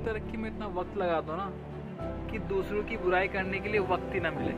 की तरक्की में इतना वक्त लगा दो ना कि दूसरों की बुराई करने के लिए वक्त ही ना मिले।